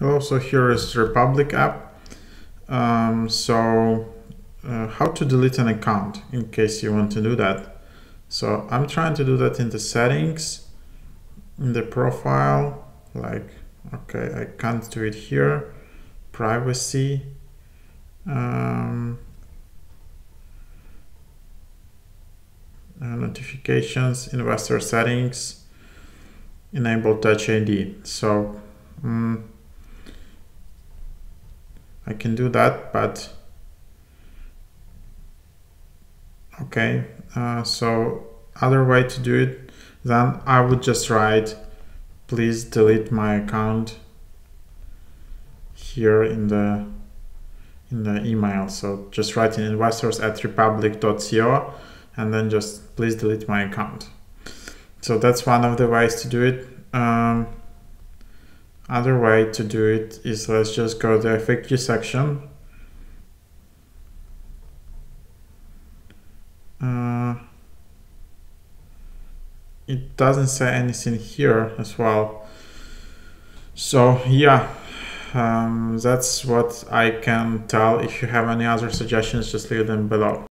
Hello, so here is Republic app. Um, so uh, how to delete an account in case you want to do that. So I'm trying to do that in the settings, in the profile, like, okay, I can't do it here. Privacy. Um, uh, notifications, investor settings, enable touch ID. So um, can do that, but okay. Uh, so other way to do it, then I would just write, please delete my account here in the in the email. So just write in investors at republic.co and then just please delete my account. So that's one of the ways to do it. Um, other way to do it is let's just go to the FAQ section. Uh, it doesn't say anything here as well. So yeah, um, that's what I can tell. If you have any other suggestions, just leave them below.